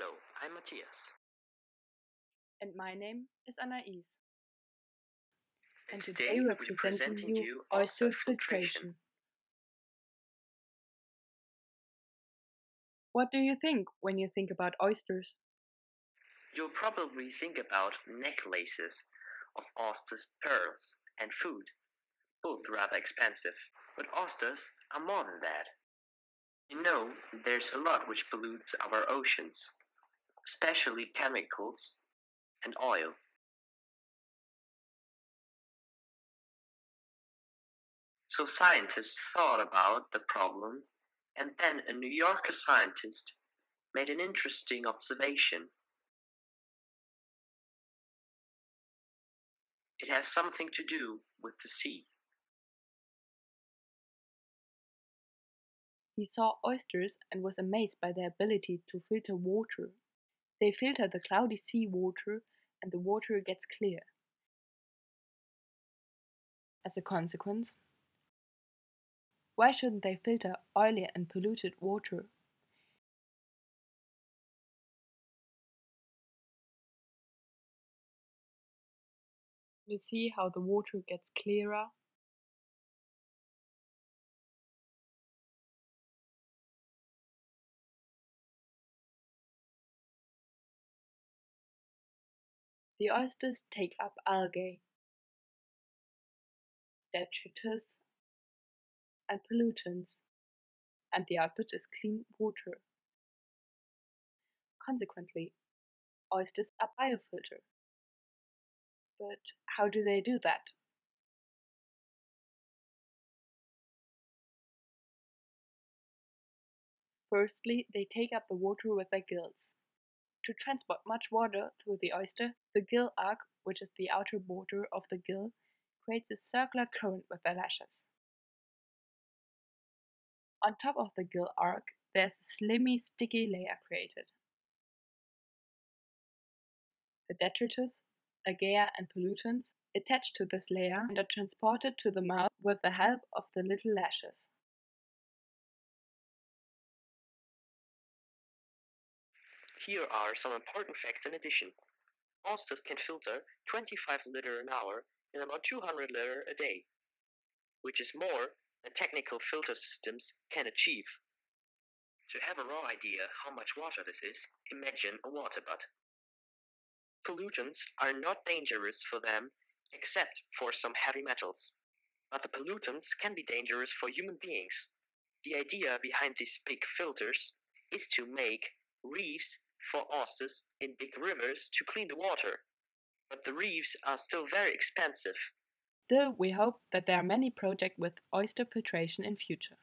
Hello, I'm Matthias. And my name is Anais. And Today today we're presenting presenting you oyster filtration. What do you think when you think about oysters? You'll probably think about necklaces of oysters, pearls, and food, both rather expensive. But oysters are more than that. You know, there's a lot which pollutes our oceans, especially chemicals and oil. So scientists thought about the problem, and then a New Yorker scientist made an interesting observation. It has something to do with the sea. He saw oysters and was amazed by their ability to filter water. They filter the cloudy sea water and the water gets clear. As a consequence, why shouldn't they filter oily and polluted water? You see how the water gets clearer? The oysters take up algae, detritus, and pollutants, and the output is clean water. Consequently, oysters are biofilter. But how do they do that? Firstly, they take up the water with their gills. To transport much water through the oyster, the gill arc, which is the outer border of the gill, creates a circular current with their lashes. On top of the gill arc, there's a slimy, sticky layer created. The detritus, archaea and pollutants attach to this layer and are transported to the mouth with the help of the little lashes. Here are some important facts in addition. Oysters can filter 25 liter an hour and about 200 liter a day, which is more than technical filter systems can achieve. To have a raw idea how much water this is, imagine a water butt. Pollutants are not dangerous for them except for some heavy metals. But the pollutants can be dangerous for human beings. The idea behind these big filters is to make reefs for oysters in big rivers to clean the water. But the reefs are still very expensive. Still, we hope that there are many projects with oyster filtration in future.